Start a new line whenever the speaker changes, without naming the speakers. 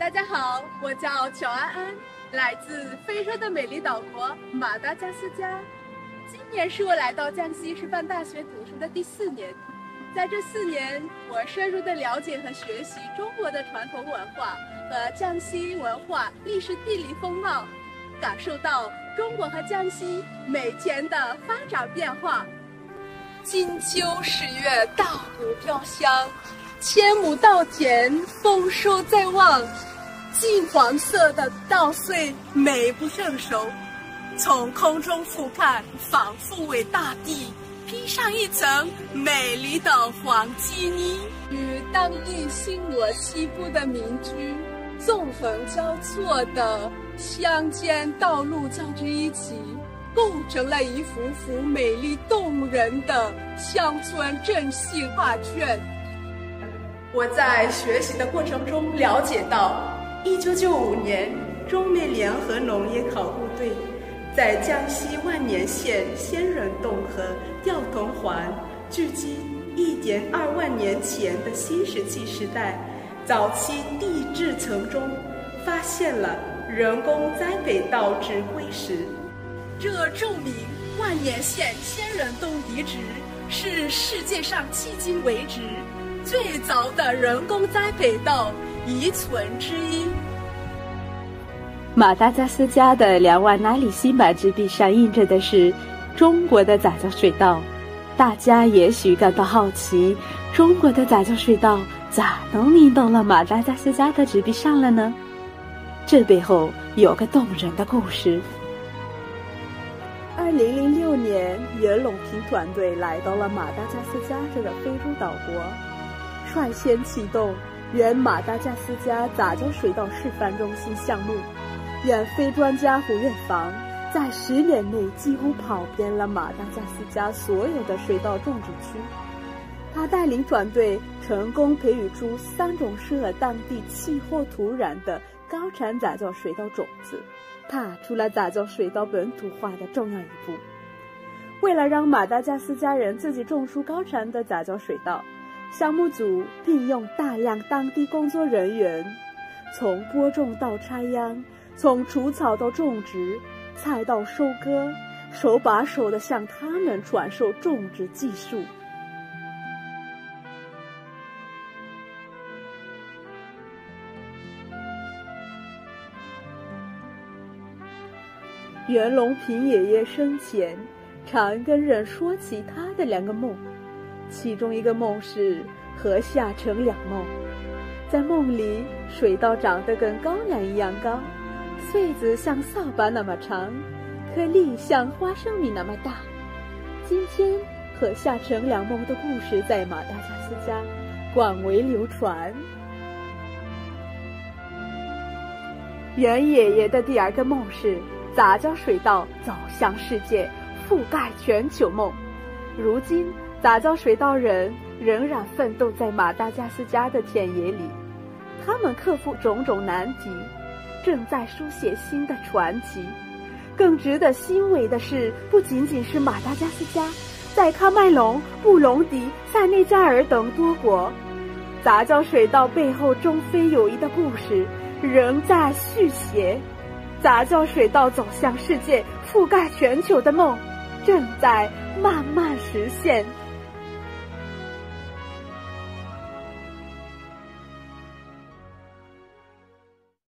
大家好，我叫乔安安，来自非洲的美丽岛国马达加斯加。今年是我来到江西师范大学读书的第四年，在这四年，我深入的了解和学习中国的传统文化和江西文化历史地理风貌，感受到中国和江西每天的发展变化。金秋十月，稻谷飘香，千亩稻田丰收在望。金黄色的稻穗美不胜收，从空中俯瞰，仿佛为大地披上一层美丽的黄基泥。与当地新罗西部的民居纵横交错的乡间道路交织一起，构成了一幅幅美丽动人的乡村振兴画卷。我在学习的过程中了解到。一九九五年，中美联合农业考古队在江西万年县仙人洞和吊桶环距今一点二万年前的新石器时代早期地质层中，发现了人工栽培稻植龟石，这证明万年县仙人洞遗址是世界上迄今为止最早的人工栽培稻。遗存之一。
马达加斯加的两万纳里新版纸币上印着的是中国的杂交水稻。大家也许感到好奇，中国的杂交水稻咋能印到了马达加斯加的纸币上了呢？这背后有个动人的故事。二零零六年，袁隆平团队来到了马达加斯加这个非洲岛国，率先启动。原马达加斯加杂交水稻示范中心项目，原非专家胡远房在十年内几乎跑遍了马达加斯加所有的水稻种植区。他带领团队成功培育出三种适合当地气候土壤的高产杂交水稻种子，踏出了杂交水稻本土化的重要一步。为了让马达加斯加人自己种出高产的杂交水稻。项目组聘用大量当地工作人员，从播种到插秧，从除草到种植，菜到收割，手把手的向他们传授种植技术。袁隆平爷爷生前常跟人说起他的两个梦。其中一个梦是禾下乘凉梦，在梦里水稻长得跟高粱一样高，穗子像扫把那么长，颗粒像花生米那么大。今天禾下乘凉梦的故事在马达加斯加广为流传。袁爷爷的第二个梦是杂交水稻走向世界，覆盖全球梦。如今。杂交水稻人仍然奋斗在马达加斯加的田野里，他们克服种种难题，正在书写新的传奇。更值得欣慰的是，不仅仅是马达加斯加，在喀麦隆、布隆迪、塞内加尔等多国，杂交水稻背后中非友谊的故事仍在续写。杂交水稻走向世界、覆盖全球的梦，正在慢慢实现。